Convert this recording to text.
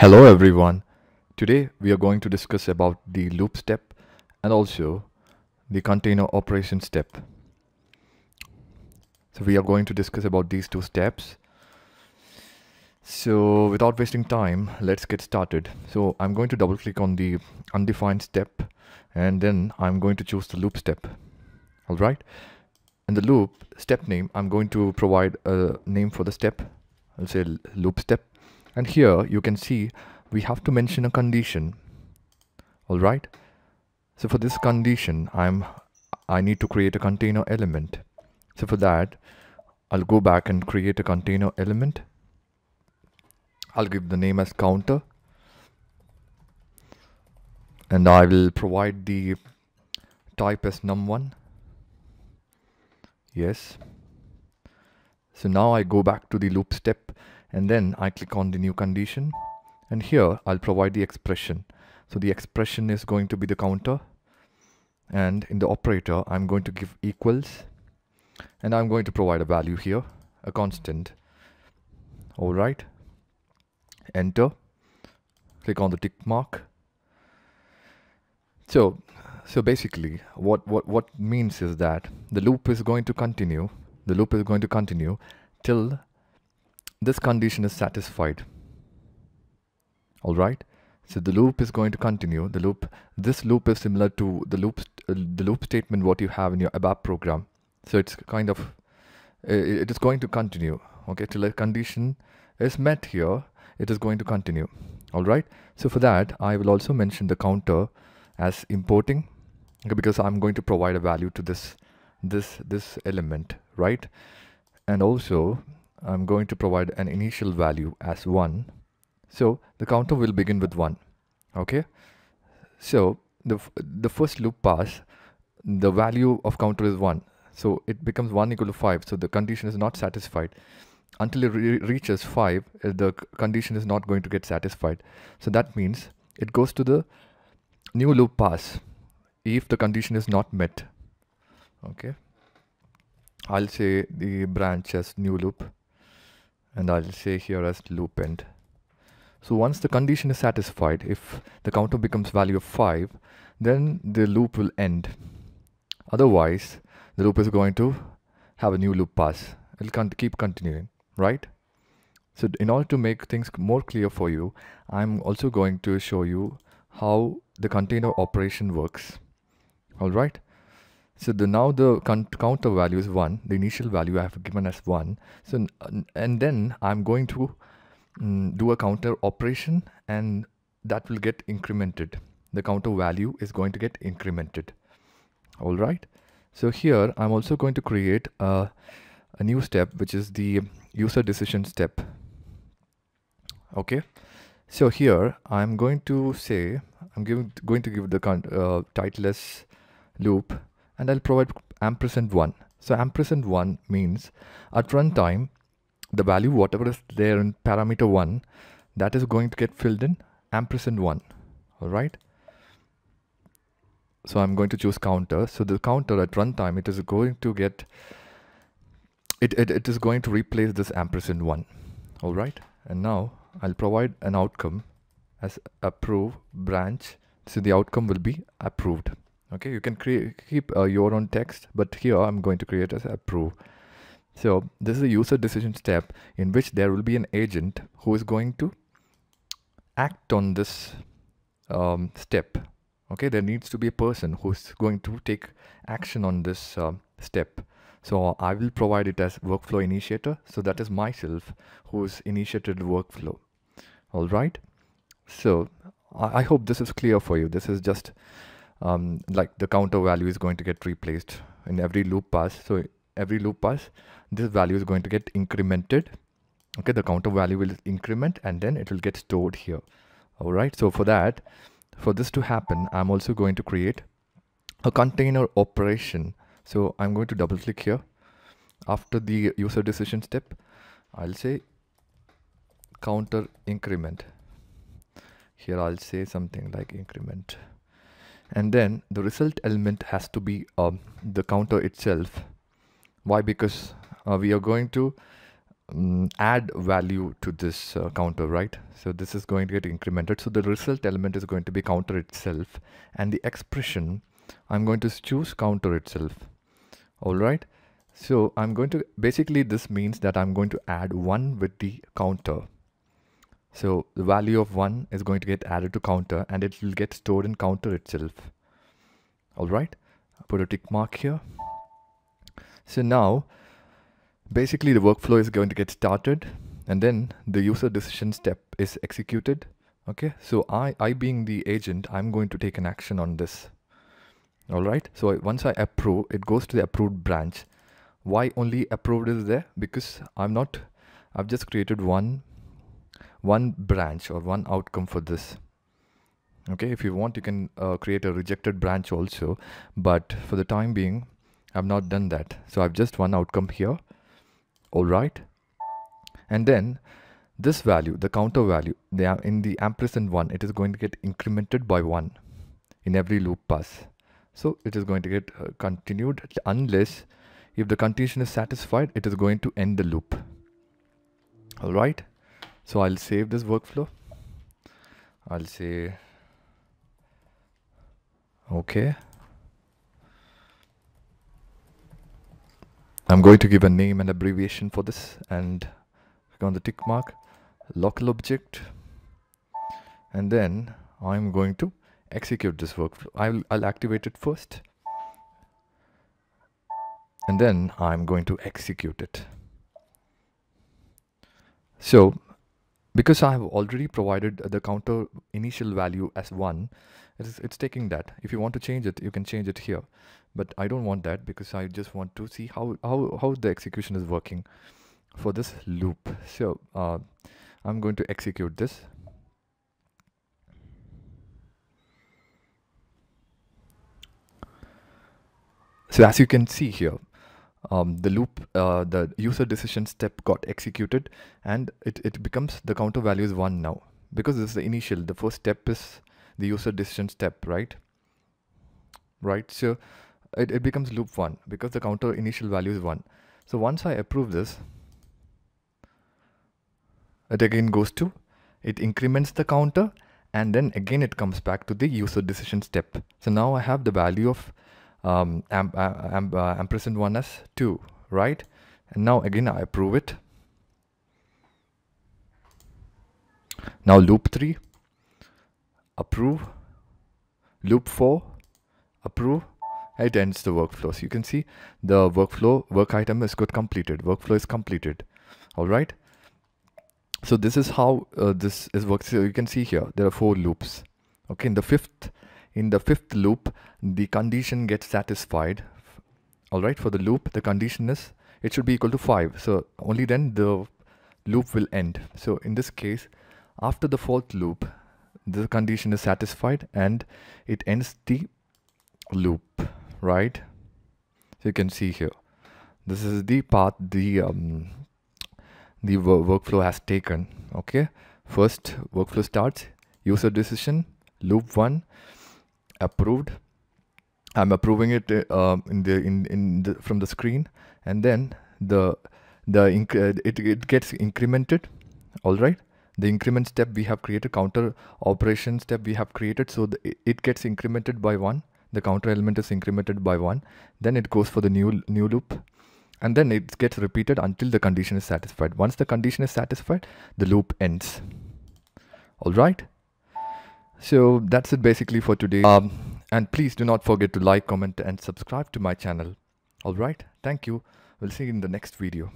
Hello everyone. Today we are going to discuss about the loop step and also the container operation step. So we are going to discuss about these two steps. So without wasting time, let's get started. So I'm going to double click on the undefined step and then I'm going to choose the loop step. All right. And the loop step name, I'm going to provide a name for the step. I'll say loop step and here you can see we have to mention a condition. All right? So for this condition i'm i need to create a container element. So for that i'll go back and create a container element. I'll give the name as counter. And i will provide the type as num1 yes. So now i go back to the loop step and then I click on the new condition. And here I'll provide the expression. So the expression is going to be the counter. And in the operator I'm going to give equals. And I'm going to provide a value here a constant. All right. Enter. Click on the tick mark. So so basically what what what means is that the loop is going to continue. The loop is going to continue till this condition is satisfied. All right so the loop is going to continue. The loop this loop is similar to the loop uh, the loop statement what you have in your abap program. So it's kind of it is going to continue. Okay? Till a condition is met here it is going to continue. All right so for that i will also mention the counter as importing okay, because i'm going to provide a value to this this this element right? And also I'm going to provide an initial value as 1 so the counter will begin with 1 okay? So the the first loop pass the value of counter is 1 so it becomes 1 equal to 5 so the condition is not satisfied. Until it re reaches 5 uh, the condition is not going to get satisfied. So that means it goes to the new loop pass if the condition is not met. Okay? I'll say the branch as new loop and I'll say here as loop end. So once the condition is satisfied, if the counter becomes value of 5, then the loop will end. Otherwise, the loop is going to have a new loop pass. It'll con keep continuing, right? So in order to make things more clear for you, I'm also going to show you how the container operation works. All right. So the now the counter value is 1, the initial value I have given as 1. So and then I'm going to um, do a counter operation and that will get incremented. The counter value is going to get incremented. All right. So here I'm also going to create a, a new step which is the user decision step. Okay. So here I'm going to say I'm giving going to give the uh, titleless loop and I'll provide ampersand 1. So ampersand 1 means at runtime, the value whatever is there in parameter 1, that is going to get filled in ampersand 1. All right. So I'm going to choose counter. So the counter at runtime, it is going to get, it, it, it is going to replace this ampersand 1. All right. And now I'll provide an outcome as approve branch. So the outcome will be approved okay you can create keep uh, your own text but here i'm going to create as approve. So this is a user decision step in which there will be an agent who is going to act on this um, step. Okay there needs to be a person who's going to take action on this uh, step. So i will provide it as workflow initiator. So that is myself who's initiated workflow. All right? So I, I hope this is clear for you. This is just um, like the counter value is going to get replaced in every loop pass. So every loop pass, this value is going to get incremented. Okay, the counter value will increment and then it will get stored here. All right, so for that, for this to happen, I'm also going to create a container operation. So I'm going to double click here. After the user decision step, I'll say counter increment. Here I'll say something like increment and then the result element has to be um, the counter itself why because uh, we are going to um, add value to this uh, counter, right? So this is going to get incremented. So the result element is going to be counter itself and the expression, I'm going to choose counter itself. All right. So I'm going to, basically this means that I'm going to add one with the counter. So the value of one is going to get added to counter and it will get stored in counter itself. All right. Put a tick mark here. So now basically the workflow is going to get started and then the user decision step is executed okay so i i being the agent i'm going to take an action on this all right so once i approve it goes to the approved branch why only approved is there because i'm not i've just created one one branch or one outcome for this. Okay if you want you can uh, create a rejected branch also but for the time being i've not done that. So i've just one outcome here. All right. And then this value the counter value they are in the ampersand one it is going to get incremented by one in every loop pass. So it is going to get uh, continued unless if the condition is satisfied it is going to end the loop. All right so i'll save this workflow i'll say okay I'm going to give a name and abbreviation for this and click on the tick mark, local object, and then I'm going to execute this workflow. I'll, I'll activate it first and then I'm going to execute it. So because I have already provided the counter initial value as 1, it's, it's taking that. If you want to change it, you can change it here but I don't want that because I just want to see how, how, how the execution is working for this loop. So uh, I'm going to execute this. So as you can see here, um, the loop, uh, the user decision step got executed and it, it becomes the counter value is one now because this is the initial, the first step is the user decision step, right? Right. So it, it becomes loop 1 because the counter initial value is 1. So once I approve this, it again goes to, it increments the counter and then again it comes back to the user decision step. So now I have the value of um, amp, uh, amp, uh, ampersand 1 as 2, right? And now again I approve it. Now loop 3, approve, loop 4, approve, it ends the workflow. So you can see the workflow work item is got completed. Workflow is completed. All right. So this is how uh, this is works. So you can see here there are four loops. Okay, in the fifth in the fifth loop, the condition gets satisfied. All right, for the loop, the condition is it should be equal to five. So only then the loop will end. So in this case, after the fourth loop, the condition is satisfied and it ends the loop right so you can see here this is the path the um, the workflow has taken okay first workflow starts user decision loop one approved. I'm approving it uh, in the in in the, from the screen and then the the uh, it, it gets incremented. All right? The increment step we have created counter operation step we have created so the, it gets incremented by one. The counter element is incremented by one. Then it goes for the new new loop and then it gets repeated until the condition is satisfied. Once the condition is satisfied the loop ends. All right so that's it basically for today. Um, and please do not forget to like comment and subscribe to my channel. All right. Thank you. We'll see you in the next video